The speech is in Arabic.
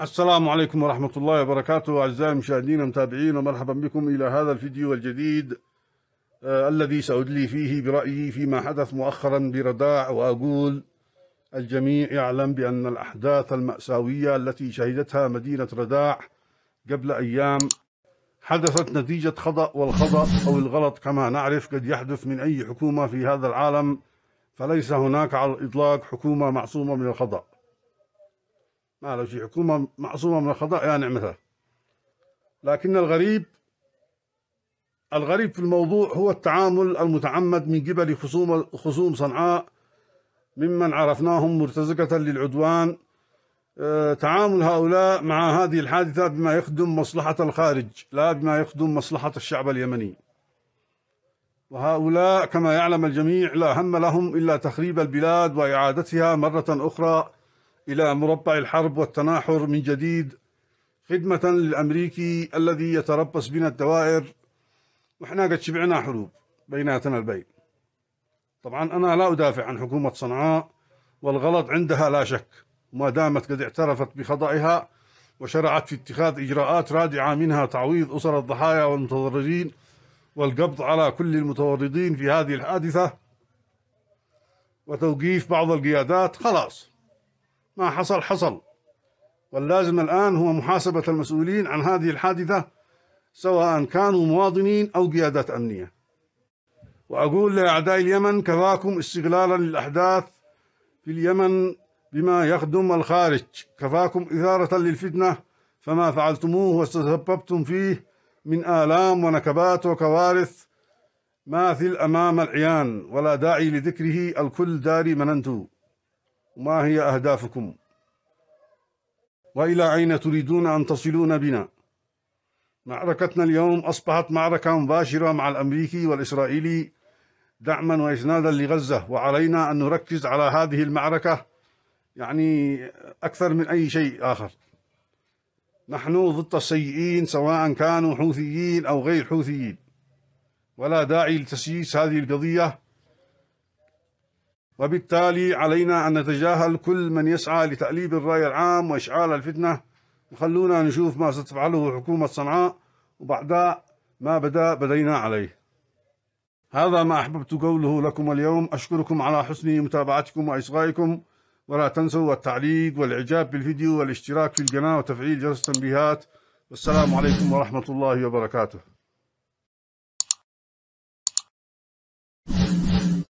السلام عليكم ورحمة الله وبركاته أعزائي المشاهدين ومتابعين ومرحبا بكم إلى هذا الفيديو الجديد آه الذي سأدلي فيه برأيي فيما حدث مؤخرا برداع وأقول الجميع يعلم بأن الأحداث المأساوية التي شهدتها مدينة رداع قبل أيام حدثت نتيجة خطأ والخطأ أو الغلط كما نعرف قد يحدث من أي حكومة في هذا العالم فليس هناك على الإطلاق حكومة معصومة من الخطأ. ما لو شي حكومة معصومة من الخطأ يا نعمتها. لكن الغريب الغريب في الموضوع هو التعامل المتعمد من قبل خصوم خصوم صنعاء ممن عرفناهم مرتزقة للعدوان. آه، تعامل هؤلاء مع هذه الحادثة بما يخدم مصلحة الخارج لا بما يخدم مصلحة الشعب اليمني. وهؤلاء كما يعلم الجميع لا هم لهم إلا تخريب البلاد وإعادتها مرة أخرى إلى مربع الحرب والتناحر من جديد خدمة للأمريكي الذي يتربص بنا الدوائر. وإحنا قد شبعنا حروب بيناتنا البين. طبعا أنا لا أدافع عن حكومة صنعاء والغلط عندها لا شك. وما دامت قد اعترفت بخطئها وشرعت في اتخاذ إجراءات رادعة منها تعويض أسر الضحايا والمتضررين والقبض على كل المتورطين في هذه الحادثة وتوقيف بعض القيادات خلاص. ما حصل حصل. واللازم الآن هو محاسبة المسؤولين عن هذه الحادثة سواء كانوا مواطنين أو قيادات أمنية. وأقول لأعداء اليمن كفاكم استغلالا للأحداث في اليمن بما يخدم الخارج. كفاكم إثارة للفتنة فما فعلتموه واستسببتم فيه من آلام ونكبات وكوارث ماثل أمام العيان. ولا داعي لذكره الكل داري من أنتم وما هي أهدافكم؟ وإلى أين تريدون أن تصلون بنا؟ معركتنا اليوم أصبحت معركة مباشرة مع الأمريكي والإسرائيلي دعما وإسنادا لغزة وعلينا أن نركز على هذه المعركة يعني أكثر من أي شيء آخر. نحن ضد السيئين سواء كانوا حوثيين أو غير حوثيين. ولا داعي لتسييس هذه القضية. وبالتالي علينا أن نتجاهل كل من يسعى لتأليب الرأي العام وإشعال الفتنة. وخلونا نشوف ما ستفعله حكومة صنعاء وبعد ما بدأ بدينا عليه. هذا ما أحببت قوله لكم اليوم. أشكركم على حسن متابعتكم وإصغائكم. ولا تنسوا التعليق والإعجاب بالفيديو والاشتراك في القناة وتفعيل جرس التنبيهات. والسلام عليكم ورحمة الله وبركاته.